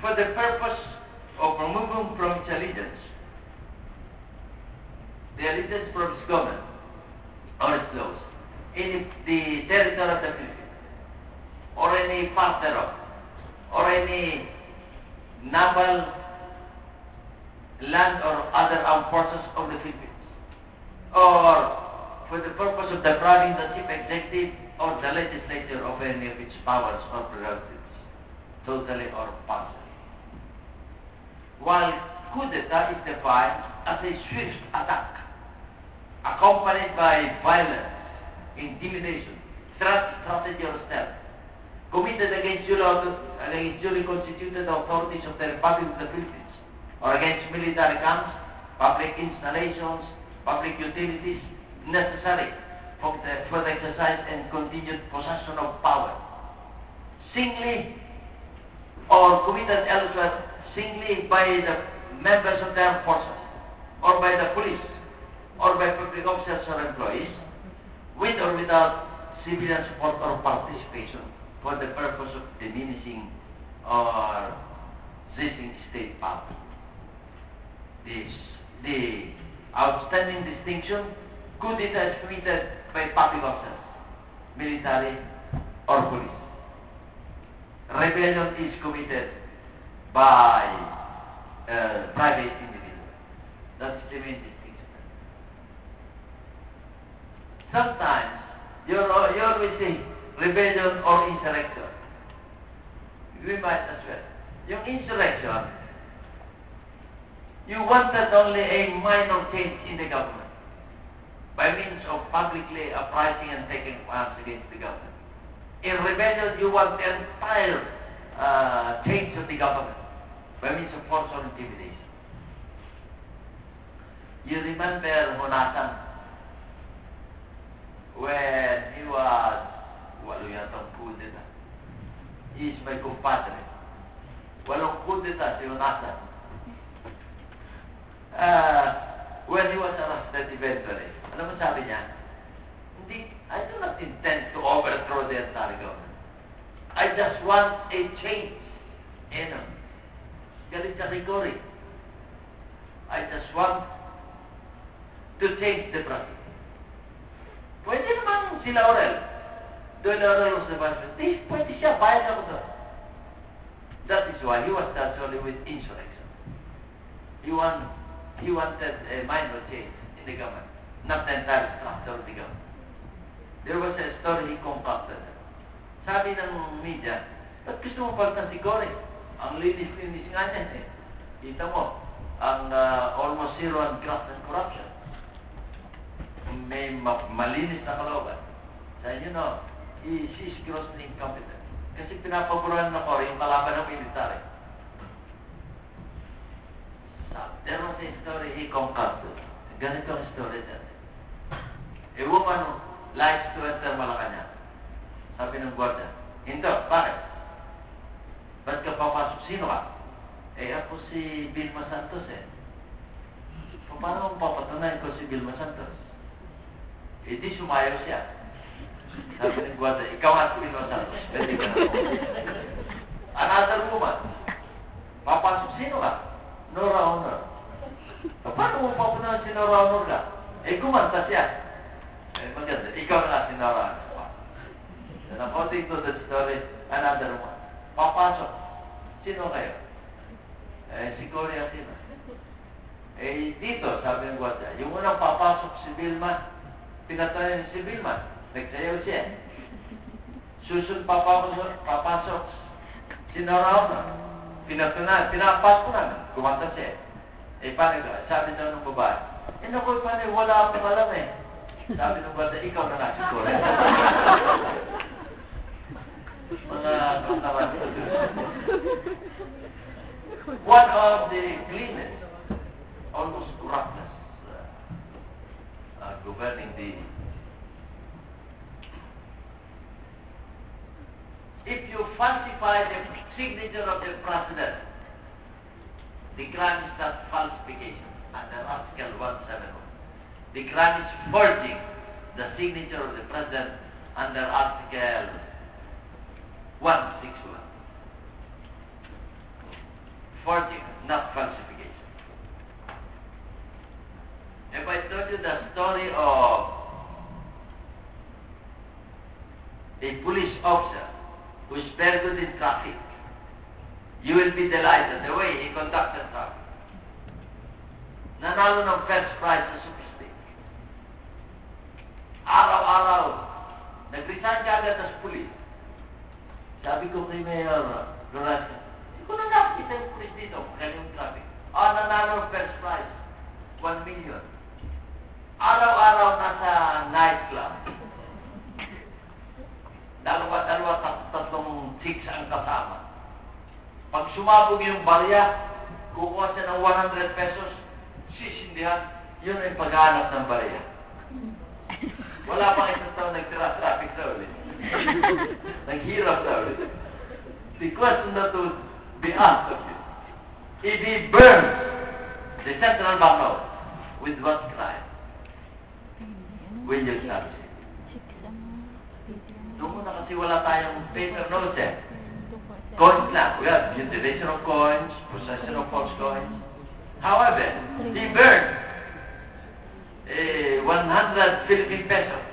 for the purpose of removing from its allegiance the allegiance from its government or its laws in the territory of the Philippines or any part thereof or any naval, land or other armed forces of the Philippines or for the purpose of depriving the chief executive or the legislature of any of its powers or prerogatives, totally or partially. While coup d'etat is defined as a swift attack accompanied by violence, intimidation, threat, strategy, or stealth, committed against duly, against duly constituted authorities of the Republic of the Philippines, or against military camps, public installations, public utilities, necessary for the, for the exercise and continued possession of power, singly or committed elsewhere singly by the members of the armed forces, or by the police, or by public officers or employees, with or without civilian support or participation for the purpose of diminishing or seizing state power. This, the outstanding distinction coup d'etat is committed by public officers, military or police. Rebellion is committed by private individuals. That's the main distinction. Sometimes you you always say rebellion or insurrection. We might as well. Yung insurrection, you wanted only a minor change in the government by means of publicly uprising and taking arms against the government. In rebellion, you want the entire uh, change of the government means of force or intimidation. You remember Honatan when he was, walo yatang kudeta. He is my compadre. Walong kudeta si Honatan. Uh, when he was arrested eventually, ano mo sabi niya? He wanted a minor change in the government, not the entire structure of the government. There was a story he concocted. Sabi ng media, ba't gusto mo palitan si Gore? Ang linis-linis nga niyan eh. Kita mo, ang uh, almost zero on graft and corruption. May ma malinis na kalooban. So, you know, he, she's grossly incompetent. Kasi pinapaboran na Gore yung kalaban ng military. So, there was a story concocted. Ganito ang story dyan. A woman who likes to enter Malacanang. Sabi ng gwardiya, Hinto, bakit? Ba't ka papasok? Sino ka? Eh ako si Vilma Santos eh. Paano mo papatunayan ko si Vilma Santos? Eh di sumayaw siya. Sabi ng gwardiya, ikaw si Vilma Santos. Pwede ka na po. Another woman. Papasok, sino ka? Nora Honor. Paano mo Honor ka? Eh kumanta siya. Eh maganda, ikaw na Nora Honor. And according to the story, another one. Papasok. Sino kayo? Eh, si Gloria sino? Eh, dito, sabi ng gwardiya, yung unang papasok si Vilma, pinatayan si Vilma. Nagsayaw siya. Susunod papasok, papasok si Nora Pinatunan, pinapasok na, kumanta siya. Eh, paano ka? Sabi daw ng babae, naku, paano, wala akong alam eh. Sabi ng gwardiya, ikaw na mga. One of the cleanest, almost corruptest, uh, uh, governing the If you falsify the signature of the president, the crime is not falsification Article 171. The crime is forging the signature of the president under Article 161. forging, not falsification. If I told you the story of a police officer who is very good in traffic, you will be delighted the way he conducted traffic. Nanalo ng first prize sa Superstick. Araw-araw, nag-resign ka agad as police. Sabi ko kay Mayor Lorenzo, hindi ko na nakita yung police dito, magaling traffic. Ah, nanalo ng first prize, 1 million. Araw-araw nasa nightclub. Dalawa, dalawa, tat- tatlong chicks ang kasama. Pag sumabog yung barya, kukuha siya ng 100 pesos, sisindihan, yun ay paghanap ng barya. Wala pang isang taon nagtira-traffic sa ulit. Naghirap sa ulit. The question that would be asked of you, if he burns the central bank note, with what crime will you charge him? Doon muna kasi wala tayong paper notes eh. Coins lang. We have mutilation of coins, possession of false coins. However, he burned eh, 100 Philippine pesos.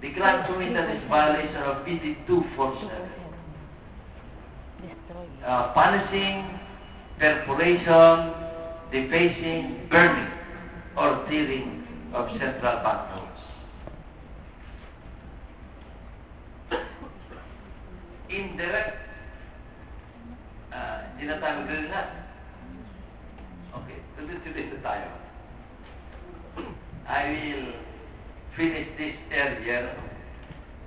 The crime committed is violation of PD 247. Uh, punishing, perforation, defacing, burning, or tearing of central bank notes. Indirect, uh, hindi na. Tuloy-tuloy na tayo. I will finish this earlier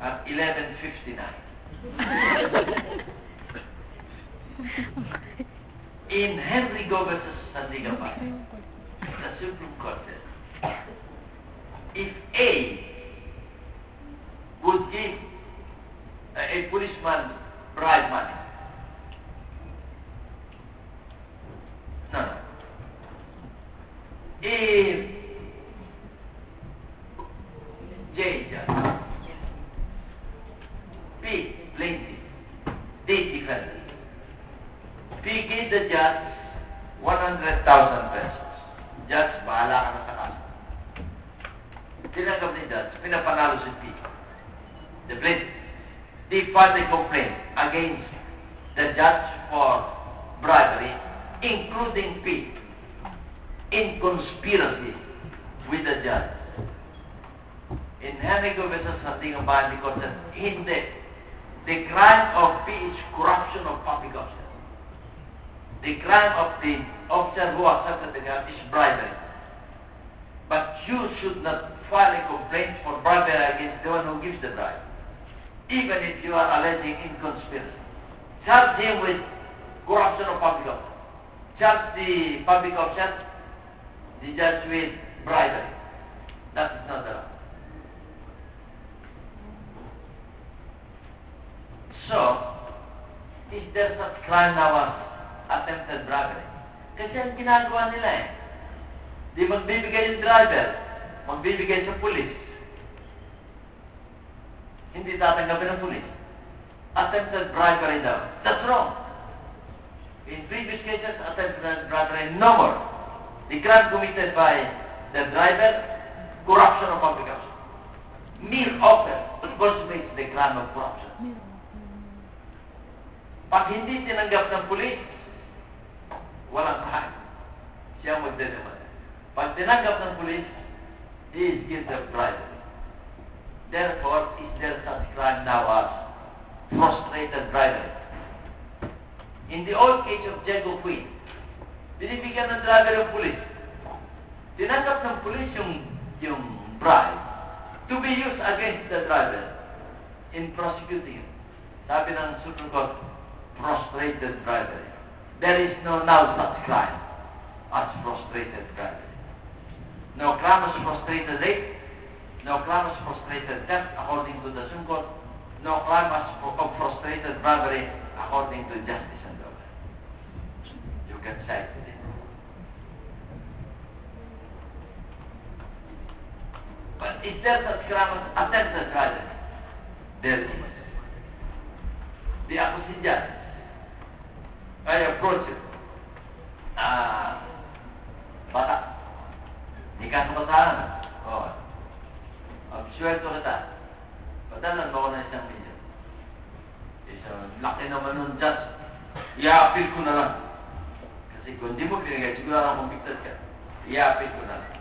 at 11.59. In Henry Gomez's Sandiganbayan, the Supreme Court said, if A would give a, a policeman bribe money, B gave the judge 100,000 pesos. Judge, bahala ka na sa kaso. Tinanggap ni judge, pinapanalo si P. The plaintiff. Filed a complaint against the judge for bribery, including P, in conspiracy with the judge. In Henry Gomez's Sardinga Bandi Court said, hindi. The crime of P is corruption of. The crime of the officer who accepted the grant is bribery. But you should not file a complaint for bribery against the one who gives the bribe, even if you are alleging in conspiracy. Charge him with corruption of public officer. Charge the public officer, the judge with bribery. That is not law. So, is there such crime now attempted bribery? Kasi ang ginagawa nila eh. Di magbibigay yung driver, magbibigay sa pulis. Hindi tatanggapin ng pulis. Attempted bribery daw. That's wrong. In previous cases, attempted bribery no more. The crime committed by the driver, corruption of public office. Mere offer consummates the crime of corruption. Pag hindi tinanggap ng pulis, walang crime. Siya magdedemand. Pag tinanggap ng pulis, he is guilty of bribery. Therefore, is there such crime now as frustrated bribery? In the old case of Diego Queen, binibigyan ng driver ng pulis. Tinanggap ng pulis yung, yung bribe to be used against the driver in prosecuting him. Sabi ng Supreme Court, frustrated bribery. There is no now such crime as frustrated bribery. No crime as frustrated rape, no crime as frustrated theft according to the Court, no crime as of uh, frustrated bribery according to justice and law. You can say it. But is there such crime as attempted bribery? There is. The accused kung di mo binigay, siguro na convicted ka. I-appeal ko na lang.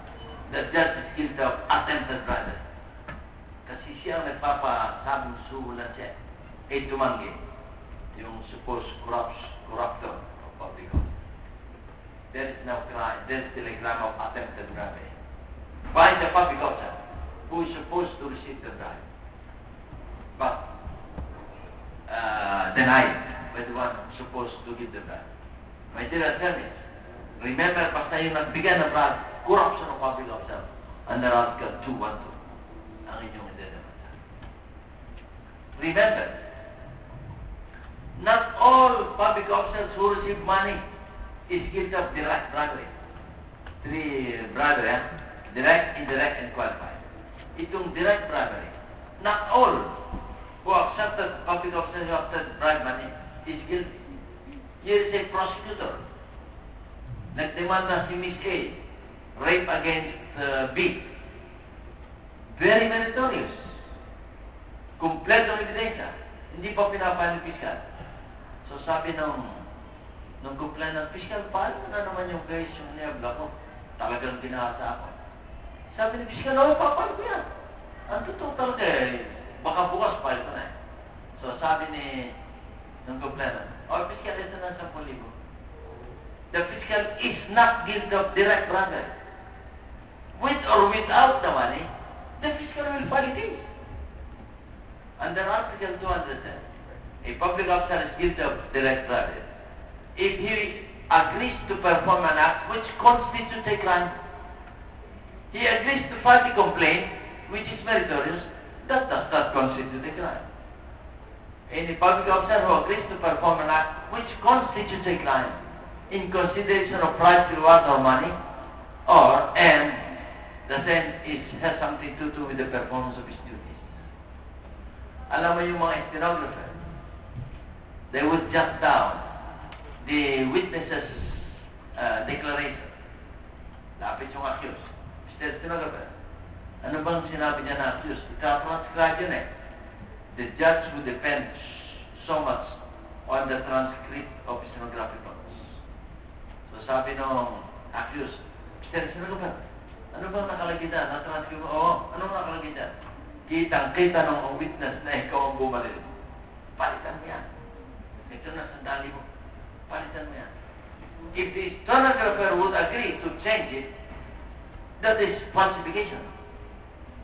The guilty of attempted murder. Kasi siya ang nagpapasabing suhulan siya. Eh, tumanggi. Yung supposed corrupt, corruptor of public office. There is no crime, there is still a crime of attempted robbery. By the public officer who is supposed to receive the bribe. But uh, denied the one supposed to give the bribe. My dear attorneys, remember yung nagbigay ng bribe, corruption of public officer under Article 212 ang inyong idedemanda. Remember, not all public officers who receive money is guilty of direct bribery. Three bribery, eh? direct, indirect, and qualified. Itong direct bribery, not all who accepted public officers who accepted bribe money is guilty. Here is a prosecutor. Nagdemanda si Miss A, rape against uh, B. Very meritorious. Kompletong ebidensya. Hindi pa pinapahan ng piskal. So sabi nung nung complainant, piskal, paano na naman yung case yung niabla ko? Talagang pinahasa ako. Sabi ni piskal, oh, papal ko yan. Ang totoo talaga eh, baka bukas file ko na eh. So sabi ni ng complainant, oh, piskal, ito na sa libo. The fiscal is not guilty of direct bribery. With or without the money, the fiscal will file it. Under Article 210, a public officer is guilty of direct bribery. If he agrees to perform an act which constitutes a crime, he agrees to file the complaint which is meritorious, that does not constitute a crime. Any public officer who agrees to perform an act which constitutes a crime in consideration of price, reward, or money, or, and the same is, has something to do with the performance of his duties. Alam mo yung mga stenographer, they would jot down the witness's uh, declaration. Lapit yung accused. Mr. Stenographer, ano bang sinabi niya na accused? Ika-transcribe yun eh. The judge would depend so much on the transcript of his sabi nung accused, Mr. Stenographer, ano bang nakalagay dyan? Na-transcribe mo? Oo, ano bang nakalagay dyan? Kitang-kita ng witness na ikaw ang bumalil. Palitan mo yan. Ito na sandali mo. Palitan mo yan. If the stenographer would agree to change it, that is falsification.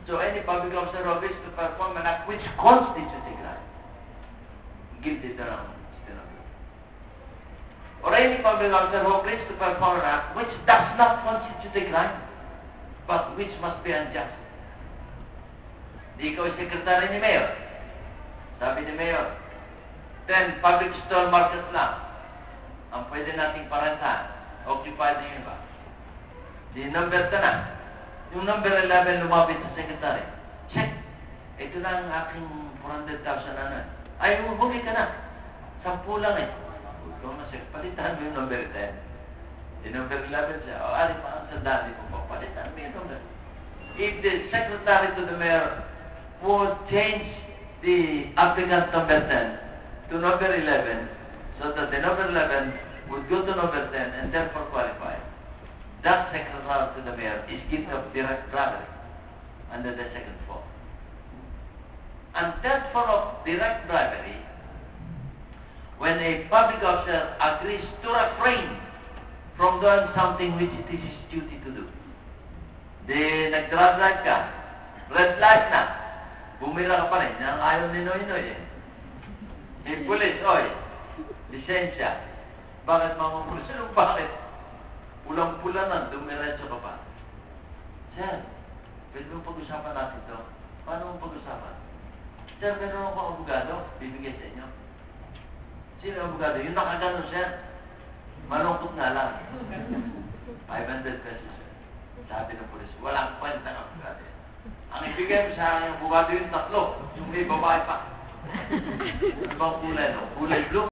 So any public officer agrees to perform an act which constitutes a crime, guilty the stenographer. Or any public officer who agrees to perform an act which does not constitute a crime, but which must be unjust. Di ikaw sekretary ni Mayor. Sabi ni Mayor, 10 public store market lang ang pwede nating parentahan. Occupied na yun? Di number 10 na. Yung number 11 lumapit sa secretary. Check. Ito na ang aking 400,000 na na. Ay, huli ka na. Sampu lang eh. Sir, palitan mo yung number 10. Yung number 11 siya, pa ang sandali ko, palitan mo yung. If the secretary to the mayor would change the applicant number 10 to number 11 so that the number 11 would go to number 10 and therefore qualify. That secretary to the mayor is guilty of direct bribery under the second form. And that form of direct bribery, when a public officer agrees to refrain from doing something which it is his duty to do. Di nag-drive ka, red light na, bumira ka pa rin, yan ang ayaw ni Noy Noy eh. Si pulis, oy, lisensya. Bakit mamamuli? Sino bakit? Pulang-pula na, dumiretso ka pa. Sir, pwede mo pag-usapan natin to? Paano mo pag-usapan? Sir, meron ako abogado, bibigay sa inyo. Sino ang abogado? Yung nakaganon, sir. Malungkot na lang. 500 pesos, sir. Sabi ng polis, walang kwenta ng abogado. Ang ibigay mo sa akin yung abogado yung tatlo, yung may babae pa. Ano bang kulay, no? Kulay blue?